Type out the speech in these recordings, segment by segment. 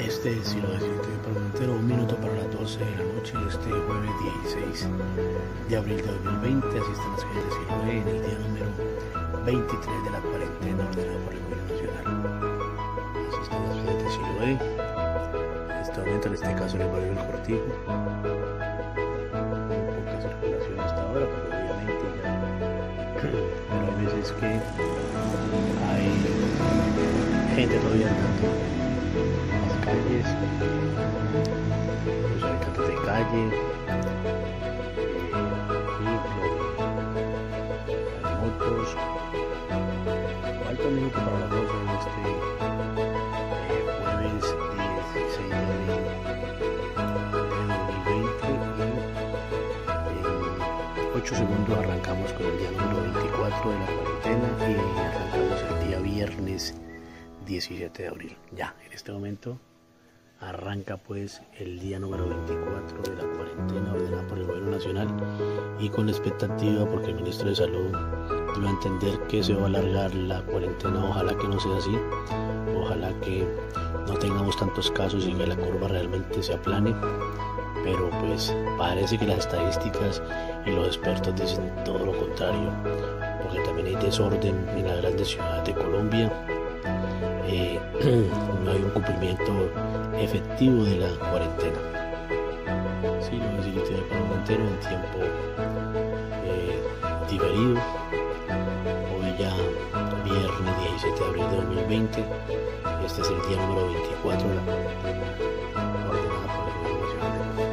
Este es lo Parmentero, un minuto para las 12 de la noche, este jueves 16 de abril de 2020. Así están las calles de en el día número 23 de la cuarentena ordenada por el Nacional. Así están las calles de Siloé. En este momento, en este caso, en el barrio del Cortijo. Poca circulación hasta ahora, pero obviamente ya. Pero hay veces que hay gente todavía andando calles, los habitantes de calle, las motos. Minuto para las 12 en este eh, jueves 16 de abril de 2020 y en 8 segundos arrancamos con el día número 24 de la cuarentena y arrancamos el día viernes 17 de abril. Ya, en este momento arranca pues el día número 24 de la cuarentena ordenada por el gobierno nacional y con la expectativa porque el ministro de salud dio a entender que se va a alargar la cuarentena ojalá que no sea así ojalá que no tengamos tantos casos y que la curva realmente se aplane pero pues parece que las estadísticas y los expertos dicen todo lo contrario porque también hay desorden en las grandes ciudades de Colombia eh, no hay un cumplimiento efectivo de la cuarentena. Sí, lo necesito de un entero en tiempo eh, diferido. Hoy ya viernes 17 de abril de 2020. Este es el día número 24 de la cuarentena ordenada por el Gobierno Nacional de Colombia.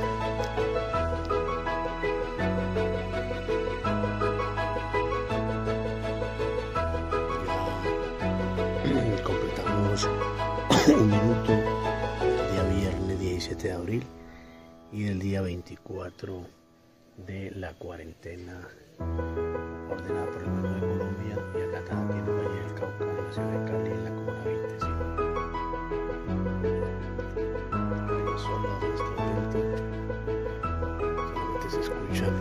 Ya completamos un minuto 7 de abril y del día 24 de la cuarentena ordenada por el gobierno de Colombia. Y acá también en Valle del Cauca, en la ciudad de Cali, en la comuna 25. Solo este solamente se escuchan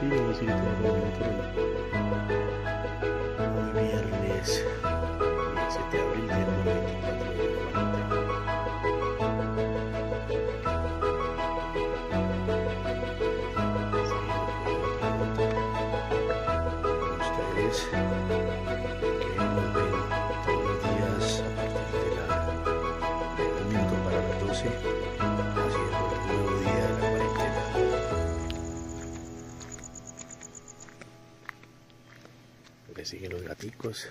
Sí, decir que tengo Siguen los gaticos.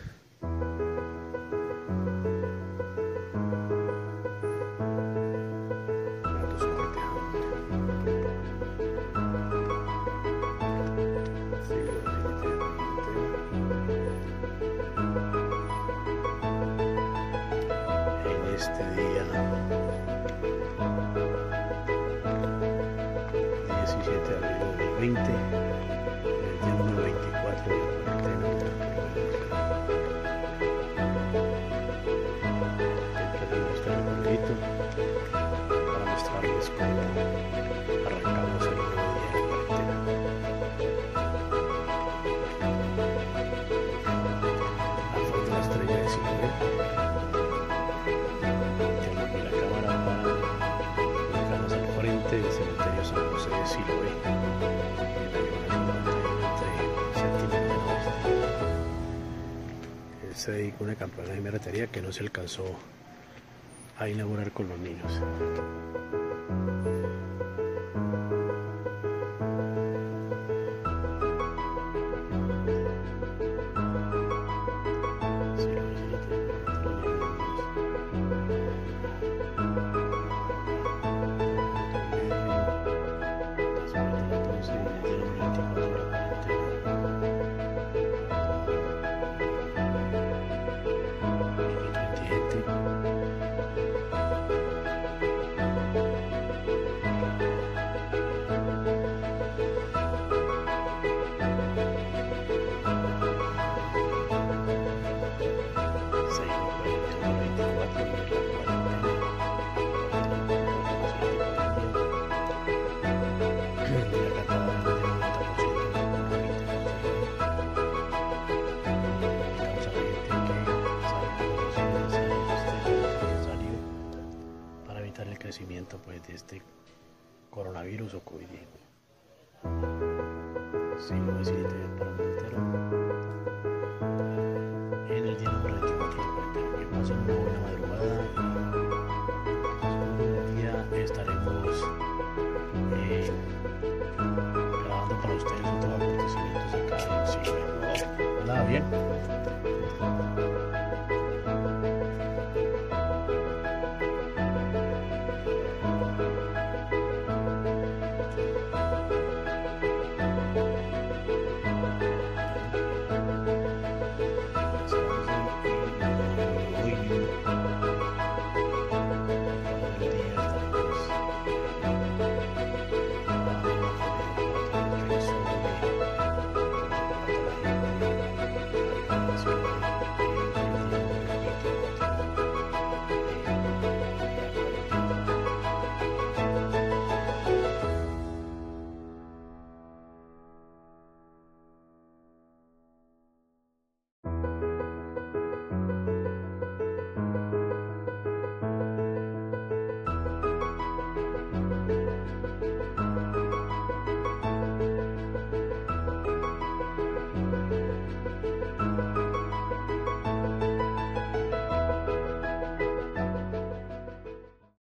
En este día 17 de 2020, arrancamos el nuevo día de la. Al fondo la estrella de. Tengo aquí la cámara para ubicarnos al frente del cementerio San José de la. Él se dedicó una campaña de mercadería que no se alcanzó a inaugurar con los niños. conocimiento pues, de este coronavirus o COVID-19. Sigo visitando para el entero. En el día número 24, que pasen una buena madrugada. Un día estaremos eh, grabando para ustedes otros acontecimientos acá en Siglo. Nada bien.